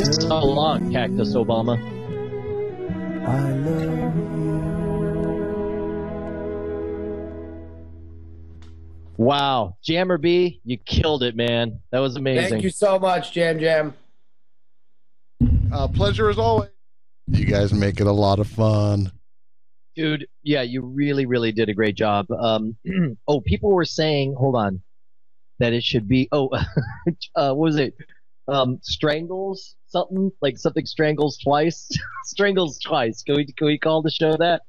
So long, Cactus Obama. I love you. Wow, Jammer B, you killed it, man. That was amazing. Thank you so much, Jam Jam. Uh, pleasure as always. You guys make it a lot of fun. dude. Yeah, you really, really did a great job. Um, oh, people were saying, hold on, that it should be. Oh, uh, what was it? Um, strangles something like something strangles twice. strangles twice. Can we can we call the show that?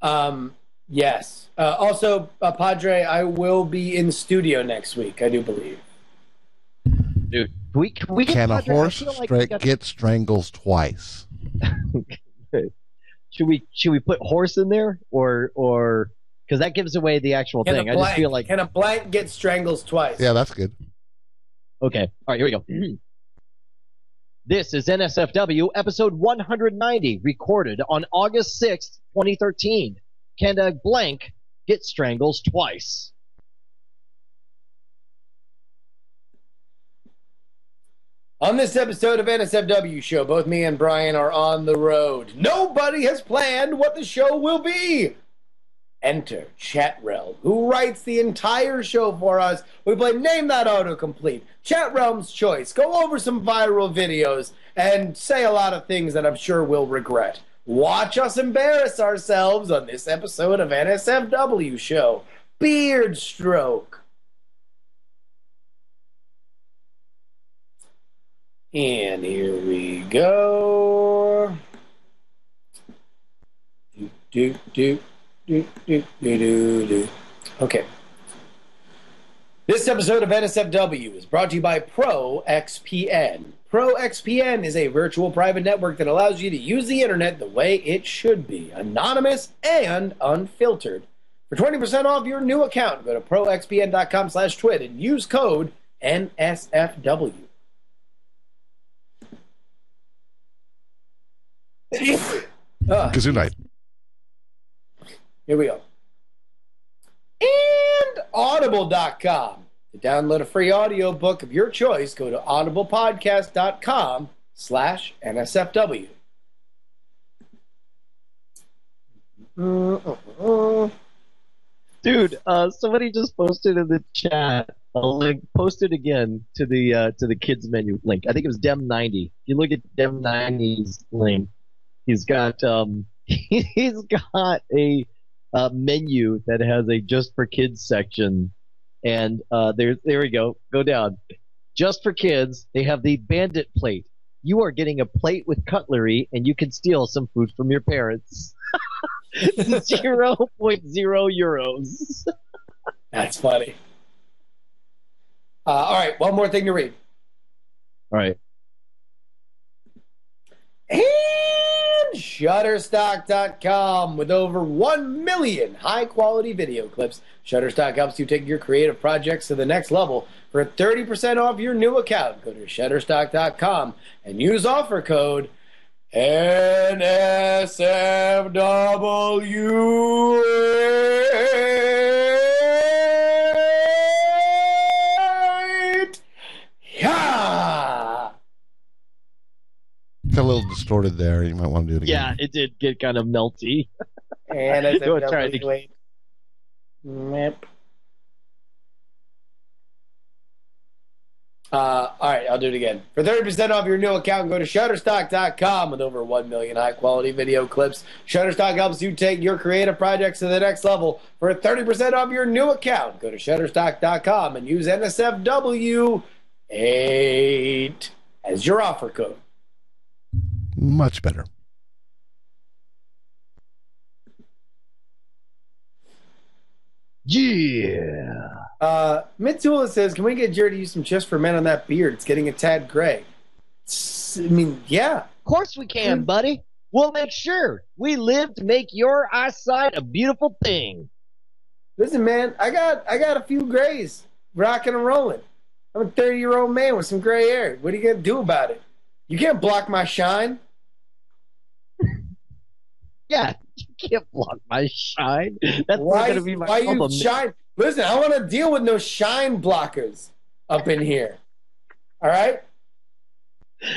Um, yes. Uh, also, uh, Padre, I will be in studio next week. I do believe. Dude, we can we Can a Padre, horse feel like stra- we got- get strangles twice? should we should we put horse in there or or because that gives away the actual Can thing. a I blank, just feel like can a blank get strangles twice? Yeah, that's good. Okay. All right, here we go. This is NSFW episode 190, recorded on August 6th, 2013. Can a blank get strangles twice? On this episode of NSFW Show, both me and Brian are on the road. Nobody has planned what the show will be. Enter Chatrelm, who writes the entire show for us. We play Name That Autocomplete, Chatrelm's Choice, go over some viral videos, and say a lot of things that I'm sure we'll regret. Watch us embarrass ourselves on this episode of NSFW Show. Beard Stroke. And here we go. Do, do, do, do, do, do. Okay. This episode of NSFW is brought to you by ProXPN. ProXPN is a virtual private network that allows you to use the internet the way it should be, anonymous and unfiltered. For 20% off your new account, go to proxpn.com slash twit and use code NSFW. Ah, Gesundheit. Here we go. And audible.com. To download a free audiobook of your choice, go to audiblepodcast.com slash NSFW. Dude, uh, somebody just posted in the chat a link. posted again to the uh, to the kids menu link. I think it was Dem90. If you look at Dem90's link, he's got um, he's got a, uh menu that has a just for kids section, and uh, there there we go. Go down. Just for kids, they have the bandit plate. You are getting a plate with cutlery, and you can steal some food from your parents. Zero point zero euros. That's funny. Uh, all right, one more thing to read. All right. And Shutterstock.com with over 1 million high quality video clips. Shutterstock helps you take your creative projects to the next level. For 30% off your new account, go to Shutterstock.com and use offer code NSFW. Distorted there. You might want to do it again. Yeah, it did get kind of melty. And Go try it again. Yep. Uh, all right, I'll do it again. For 30% off your new account, go to Shutterstock.com with over 1 million high quality video clips. Shutterstock helps you take your creative projects to the next level. For 30% off your new account, go to Shutterstock.com and use NSFW8 as your offer code. Much better. Yeah. Uh, Mitsula says, "Can we get Jared to use some Just for Men on that beard? It's getting a tad gray." I mean, yeah, Of course we can, buddy. We'll make sure we live to make your eyesight a beautiful thing. Listen, man, I got I got a few grays, rocking and rolling. I'm a 30 year old man with some gray hair. What are you gonna do about it? You can't block my shine. Yeah, you can't block my shine. That's why going to be my why problem. you shine? Listen, I want to deal with no shine blockers up in here. All right.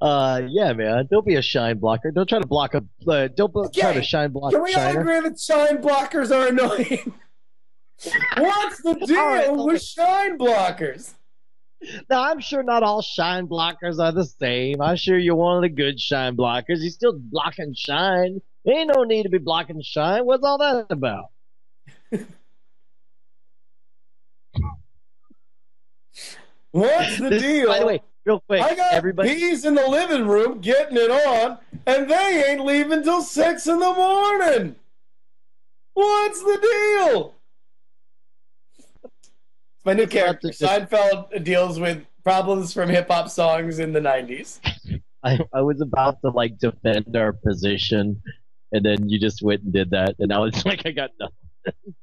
Uh, yeah, man. Don't be a shine blocker. Don't try to block a. Uh, don't bl- try to shine block Can we all agree that shine blockers are annoying? What's the right, deal okay. with shine blockers? Now, I'm sure not all shine blockers are the same. I'm sure you're one of the good shine blockers. You're still blocking shine. Ain't no need to be blocking the shine. What's all that about? What's the This- deal? By the way, real quick, I got everybody. bees in the living room getting it on, and they ain't leaving till six in the morning. What's the deal? It's my new character. Seinfeld deals with problems from hip hop songs in the '90s. I, I was about to like defend our position, and then you just went and did that, and I was like, I got nothing.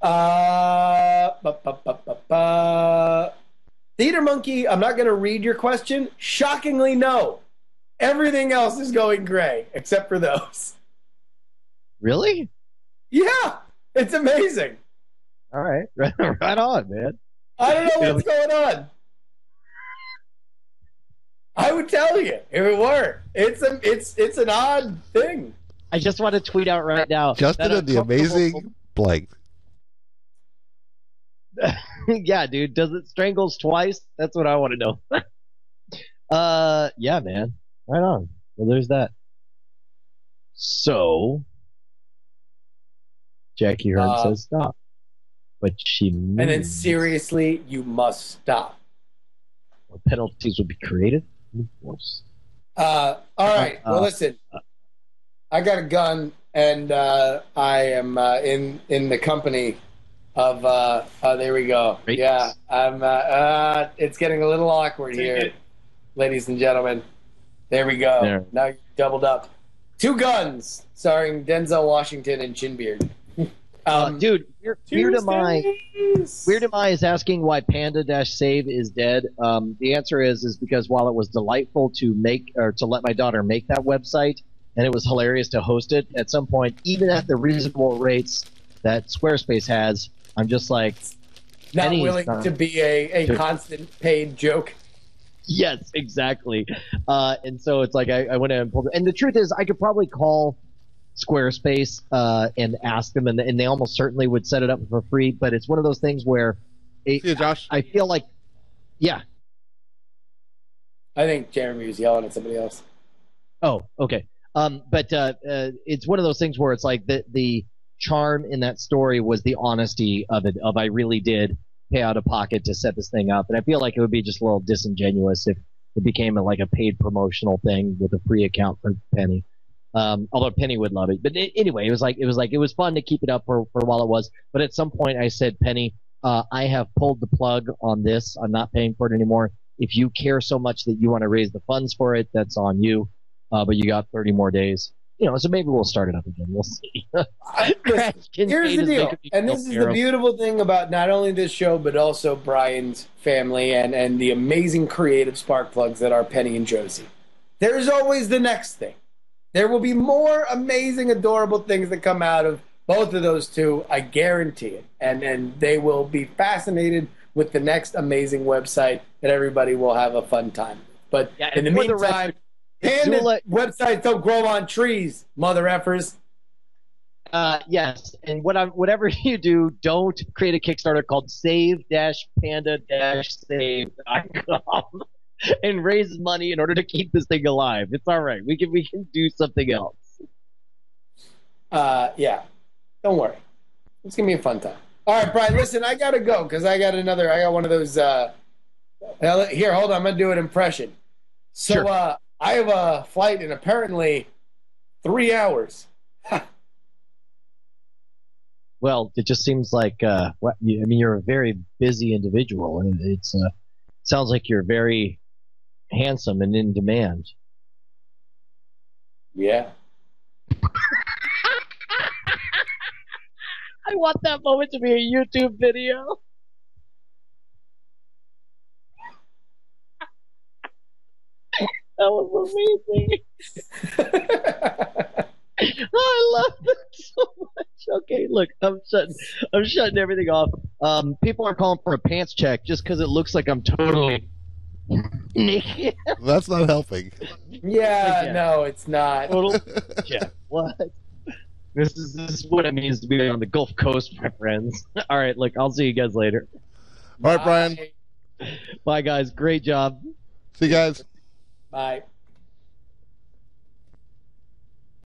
Uh, ba, ba, ba, ba, ba. Theater Monkey, I'm not going to read your question. Shockingly, no. Everything else is going gray except for those. Really? Yeah, it's amazing. All right, right on, man. I don't know what's going on. I would tell you if it were. It's a, it's it's an odd thing. I just want to tweet out right now. Justin and the amazing blank. yeah, dude. Does it strangles twice? That's what I want to know. uh, yeah, man. Right on. Well, there's that. So, Jackie Hearn Uh, says stop, but she And then seriously, you must stop. what penalties will be created. Of course. Uh, all right. Uh, well, listen. I got a gun, and uh, I am uh, in in the company of. Uh, oh, there we go. Great. Yeah, I'm. Uh, uh, it's getting a little awkward here, ladies and gentlemen. There we go. There. Now you're doubled up. Two guns, starring Denzel Washington and Chinbeard. Uh, Um, dude, Weird, Weird Am I? Weird Am I is asking why Panda Dash Save is dead. Um, the answer is is because while it was delightful to make or to let my daughter make that website, and it was hilarious to host it, at some point, even at the reasonable rates that Squarespace has, I'm just like, not willing to be a, a constant paid joke. yes, exactly. Uh, and so it's like I, I went ahead and pulled it. And the truth is, I could probably call Squarespace uh, and ask them, and, and they almost certainly would set it up for free. But it's one of those things where it, Yeah, Josh. I feel like, yeah, I think Jeremy was yelling at somebody else. Oh, okay. Um, but uh, uh, it's one of those things where it's like the the charm in that story was the honesty of it. Of I really did pay out of pocket to set this thing up, and I feel like it would be just a little disingenuous if it became a, like a paid promotional thing with a free account for Penny. Um, although Penny would love it, but it, anyway, it was like it was like it was fun to keep it up for for a while it was. But at some point, I said, Penny, uh, I have pulled the plug on this. I'm not paying for it anymore. If you care so much that you want to raise the funds for it, that's on you. Uh, but you got 30 more days. You know, so maybe we'll start it up again. We'll see. I- listen, Can Here's the deal, and this is the beautiful thing about not only this show, but also Brian's family and, and the amazing creative spark plugs that are Penny and Josie. There's always the next thing. There will be more amazing, adorable things that come out of both of those two. I guarantee it, and and they will be fascinated with the next amazing website that everybody will have a fun time. But Yeah, in the for the meantime, panda Zula- websites don't grow on trees, mother effers. Uh, yes, and what whatever you do, don't create a Kickstarter called Save Dash Panda Dash Save.com and raise money in order to keep this thing alive. It's all right. We can we can do something else. Uh, yeah. Don't worry. It's gonna be a fun time. All right, Brian. Listen, I gotta go because I got another. I got one of those. Uh, here, hold on. I'm gonna do an impression. So, Sure. uh, I have a flight in apparently three hours. Well, it just seems like uh, what I mean. You're a very busy individual, and it's uh, sounds like you're very handsome and in demand. Yeah. I want that moment to be a YouTube video. that was amazing. I love it so much. Okay, look, I'm shutting, I'm shutting everything off. Um, people are calling for a pants check just because it looks like I'm totally naked. That's not helping. Yeah, Yeah. no, it's not. Total check. What? This is this is what it means to be on the Gulf Coast, my friends. All right, look, I'll see you guys later. All right, Brian. Bye. Bye, guys. Great job. See you guys. Bye.